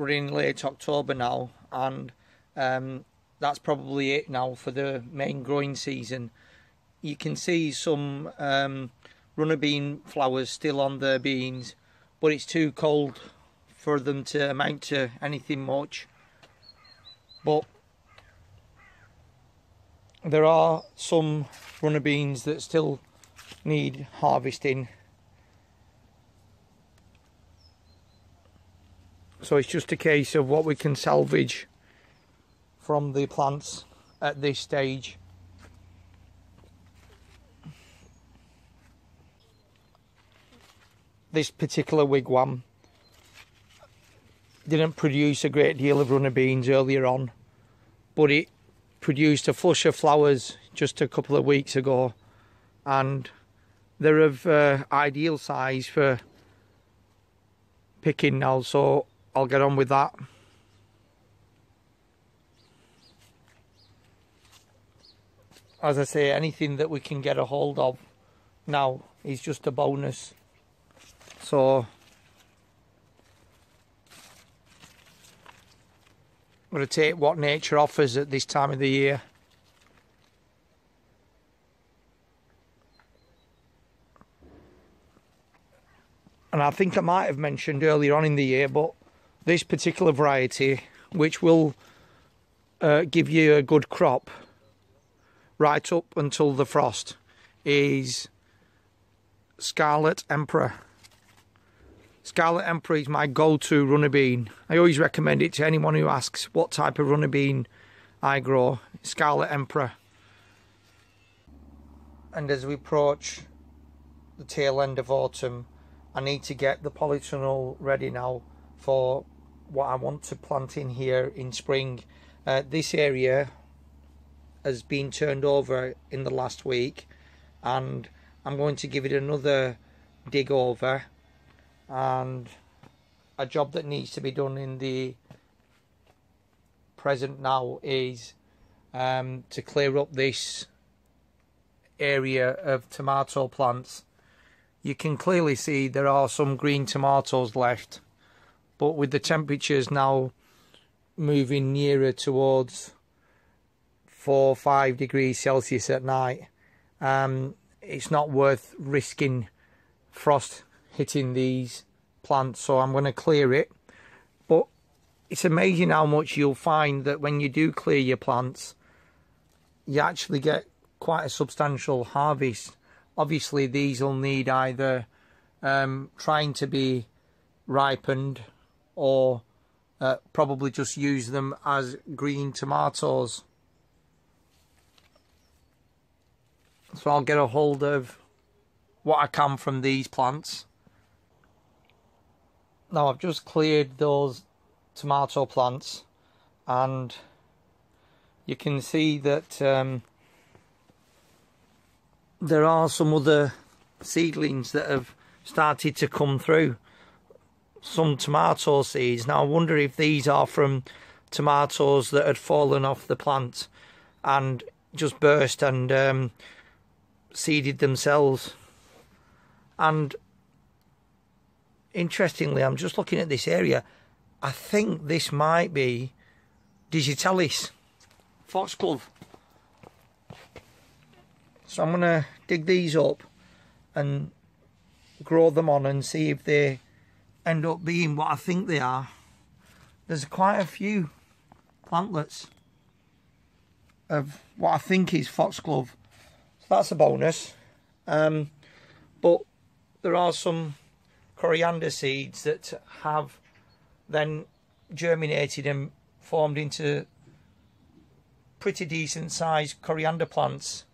we're in late October now, and um, that's probably it now for the main growing season. You can see some um, runner bean flowers still on their beans, but it's too cold for them to amount to anything much. But there are some runner beans that still need harvesting. So it's just a case of what we can salvage from the plants at this stage. This particular wigwam didn't produce a great deal of runner beans earlier on, but it produced a flush of flowers just a couple of weeks ago, and they're of uh, ideal size for picking now, so I'll get on with that. As I say, anything that we can get a hold of now is just a bonus. So I'm going to take what nature offers at this time of the year. And I think I might have mentioned earlier on in the year, but this particular variety, which will uh, give you a good crop right up until the frost, is Scarlet Emperor. Scarlet Emperor is my go-to runner bean. I always recommend it to anyone who asks what type of runner bean I grow. Scarlet Emperor. And as we approach the tail end of autumn, I need to get the polytunnel ready now for what I want to plant in here in spring. Uh, this area has been turned over in the last week and I'm going to give it another dig over and a job that needs to be done in the present now is um, to clear up this area of tomato plants. You can clearly see there are some green tomatoes left, but with the temperatures now moving nearer towards four five degrees Celsius at night, um, it's not worth risking frost hitting these plants so I'm going to clear it. But it's amazing how much you'll find that when you do clear your plants you actually get quite a substantial harvest. Obviously these will need either um, trying to be ripened or uh, probably just use them as green tomatoes. So I'll get a hold of what I can from these plants. Now I've just cleared those tomato plants and you can see that um, there are some other seedlings that have started to come through some tomato seeds now I wonder if these are from tomatoes that had fallen off the plant and just burst and um, seeded themselves and interestingly, I'm just looking at this area. I think this might be digitalis, foxglove. So I'm going to dig these up and grow them on and see if they end up being what I think they are. There's quite a few plantlets of what I think is foxglove. So that's a bonus. Um, but there are some coriander seeds that have then germinated and formed into pretty decent sized coriander plants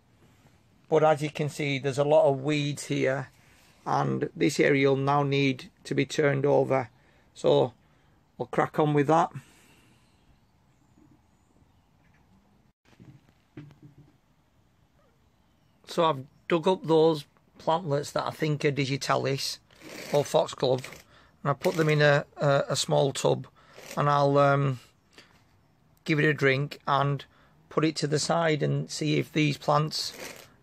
but as you can see there's a lot of weeds here and this area will now need to be turned over. So we'll crack on with that. So I've dug up those plantlets that I think are digitalis or foxglove and I put them in a, a, a small tub and I'll um, give it a drink and put it to the side and see if these plants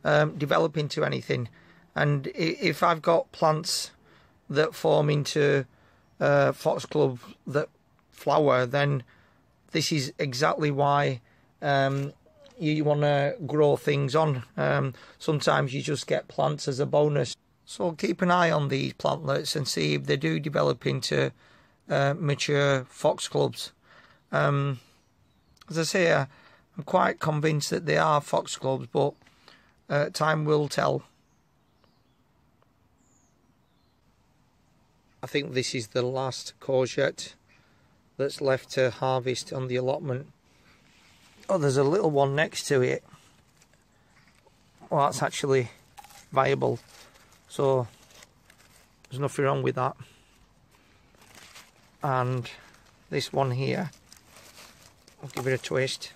um, develop into anything and if I've got plants that form into uh, foxglove that flower, then this is exactly why um, you want to grow things on. Um, sometimes you just get plants as a bonus. So keep an eye on these plantlets and see if they do develop into uh, mature foxgloves. Um, as I say, uh, I'm quite convinced that they are foxgloves, but uh, time will tell. I think this is the last courgette that's left to harvest on the allotment. Oh, there's a little one next to it. Well, that's actually viable. So, there's nothing wrong with that. And this one here, I'll give it a twist.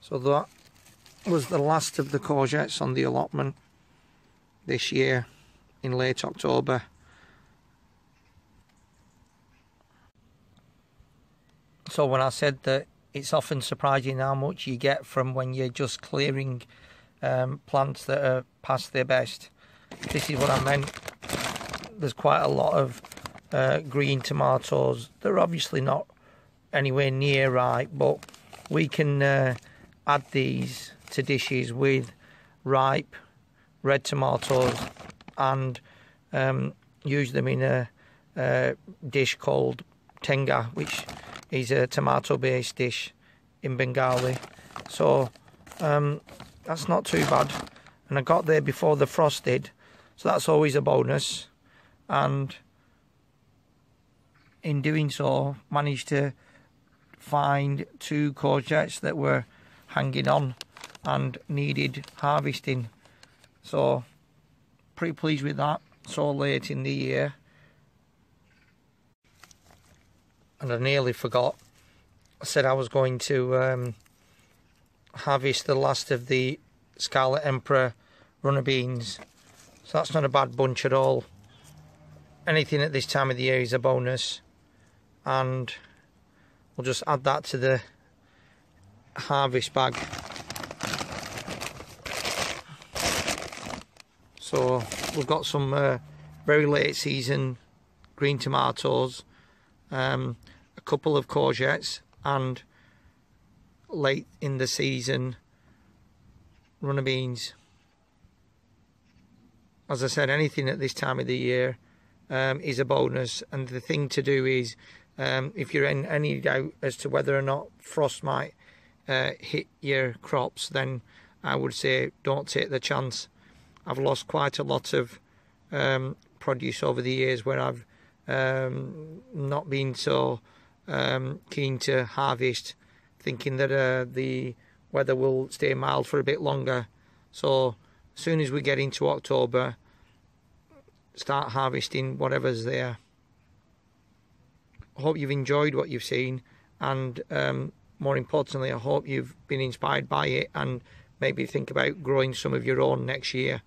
So that was the last of the courgettes on the allotment this year in late October. So when I said that it's often surprising how much you get from when you're just clearing um, plants that are past their best, this is what I meant. There's quite a lot of uh, green tomatoes. They're obviously not anywhere near ripe, but we can uh, add these to dishes with ripe red tomatoes and um, use them in a, a dish called tenga, which is a tomato based dish in Bengali. So um, that's not too bad. And I got there before the frost did, so that's always a bonus. And in doing so, managed to find two courgettes that were hanging on and needed harvesting. So pretty pleased with that so late in the year. And I nearly forgot. I said I was going to um, harvest the last of the Scarlet Emperor runner beans. So that's not a bad bunch at all. Anything at this time of the year is a bonus. And we'll just add that to the harvest bag. So we've got some uh, very late season green tomatoes um, a couple of courgettes and late in the season runner beans. As I said, anything at this time of the year um, is a bonus, and the thing to do is um, if you're in any doubt as to whether or not frost might uh, hit your crops, then I would say don't take the chance. I've lost quite a lot of um, produce over the years where I've um, not been so um, keen to harvest, thinking that uh, the weather will stay mild for a bit longer. So as soon as we get into October, start harvesting whatever's there. I hope you've enjoyed what you've seen, and um, more importantly, I hope you've been inspired by it and maybe think about growing some of your own next year.